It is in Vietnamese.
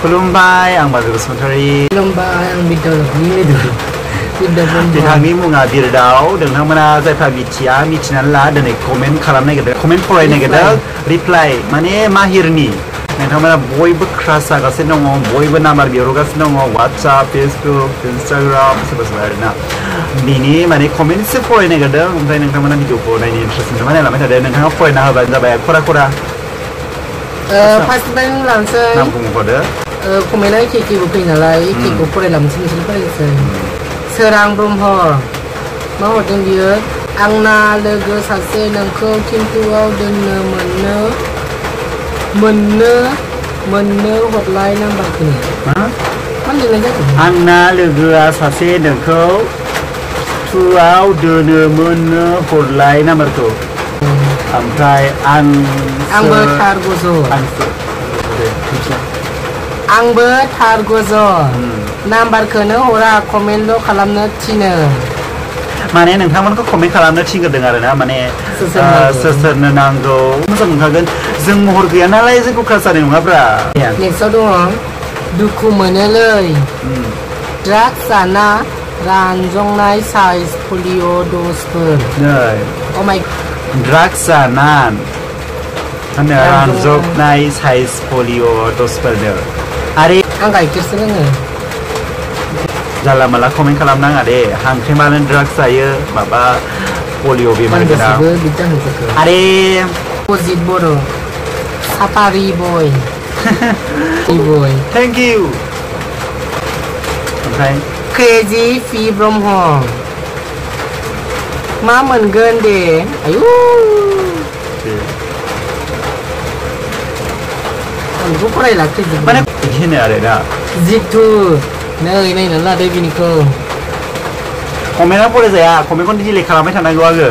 belum baik yang baru sementara belum baik yang bicara lagi di kami mau ngadir dao dan nama na saya pak Michi ya Michi nala dan di komen kalau nih kita komen pola nih kita reply mana mahir nih dan nama na boy berkerasa kasih oh, nongol boy bernama biro kasih oh, nongol WhatsApp Facebook Instagram sebab sebab ada nah mini mana komen sih pola nih kita untuk yang nama na video pola ini interesting mana lah mana ada yang nama pola nih apa yang kura kura Uh, pasti banyak eh, langsung. Nampung kode. 어, 고민할 기기 부분이 날라 이 기고 뿌리 남친 좀 빨리서 서랑 롬허 뭐 어떤 비어 앙나 르그 사세 넌커 킴투아우 든너 먼너 먼너 먼너 헛라이 남바크니 आंना लोगोआ सासे नोंखौ टुआव दोनोमोननो हरलाय नाम्बारखौ ओमफ्राय आं आंबो थार गोजौ आंबो थार गज' नाम्बारखौनो हरा कमेन्टल' खालामनो थिनो माने नोंथांमोनखौ कमेन्ट खालामनो थिनग्रोदों आरो ना माने सोर सोरनो नांगौ मोजां मोनखागोन जों महर गैया नालाय जोंखौ क्लास जानाय नङाब्रा नेक्स्टआव दङ दुखु मोनोलै ड्राग्स जाना रानजंनाय साइज पलिअ' द'सफोर नै अ माय ड्राग्स जाना ท่านเดินยรานจบในไซส์โพลิโอตัวสเปอร์เดอร์ आरो आं गाइखेरसो लोङो जानला माला कमेन्ट खालामनाङा दे आं ओंख्रिमानो ड्राग्स जायो माबा पलिअ बेमार गोनां आरे अजित बर' साफारि बय बय थेंक इउ ओमफ्राय क्रेजि पि ब्रह्म मा मोनगोन दे आयु ก็ปไรหที่มหนอะไรนะจิตูเนื่องในนั่นละเด้บินก็คอมไม่รับโพวกเราเสียคมเมนคนที่เล็กคาราไม่ทันได้รู้เกิ